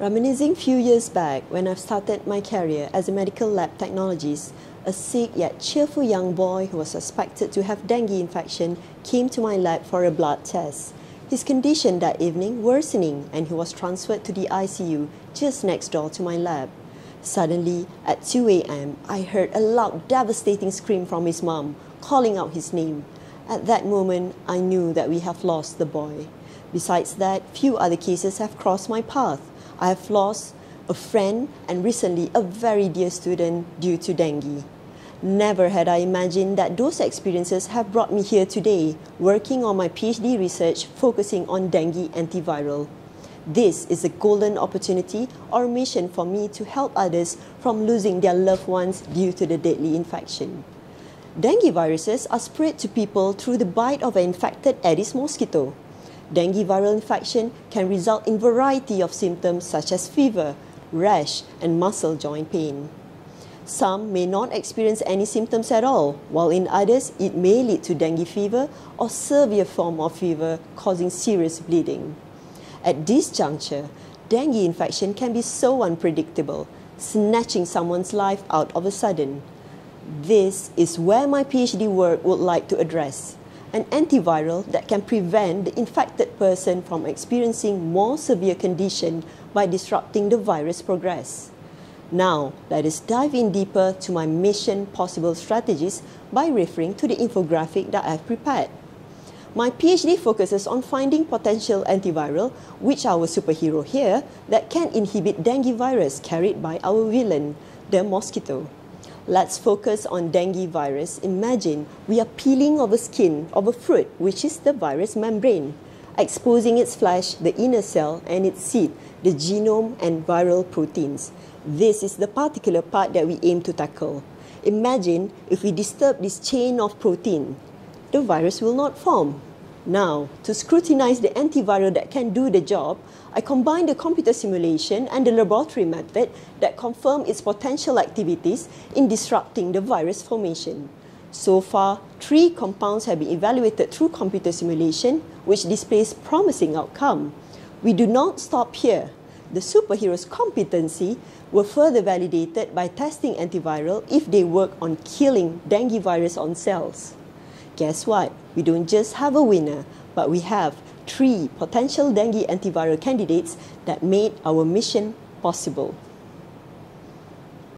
Reminiscing few years back when I started my career as a medical lab technologist, a sick yet cheerful young boy who was suspected to have dengue infection came to my lab for a blood test. His condition that evening worsening and he was transferred to the ICU just next door to my lab. Suddenly, at 2 a.m., I heard a loud, devastating scream from his mom, calling out his name. At that moment, I knew that we have lost the boy. Besides that, few other cases have crossed my path. I have lost a friend and recently a very dear student due to dengue. Never had I imagined that those experiences have brought me here today, working on my PhD research focusing on dengue antiviral. This is a golden opportunity or mission for me to help others from losing their loved ones due to the deadly infection. Dengue viruses are spread to people through the bite of an infected Aedes mosquito. Dengue viral infection can result in variety of symptoms such as fever, rash, and muscle joint pain. Some may not experience any symptoms at all, while in others it may lead to dengue fever or severe form of fever causing serious bleeding. At this juncture, dengue infection can be so unpredictable, snatching someone's life out of a sudden. This is where my PhD work would like to address an antiviral that can prevent the infected person from experiencing more severe condition by disrupting the virus progress. Now, let us dive in deeper to my mission possible strategies by referring to the infographic that I've prepared. My PhD focuses on finding potential antiviral, which our superhero here, that can inhibit dengue virus carried by our villain, the mosquito. Let's focus on dengue virus. Imagine we are peeling off the skin of a fruit, which is the virus membrane, exposing its flesh, the inner cell, and its seed, the genome and viral proteins. This is the particular part that we aim to tackle. Imagine if we disturb this chain of protein, the virus will not form. Now, to scrutinize the antiviral that can do the job, I combine the computer simulation and the laboratory method that confirm its potential activities in disrupting the virus formation. So far, three compounds have been evaluated through computer simulation, which displays promising outcome. We do not stop here. The superhero's competency were further validated by testing antiviral if they work on killing dengue virus on cells guess what? We don't just have a winner, but we have three potential dengue antiviral candidates that made our mission possible.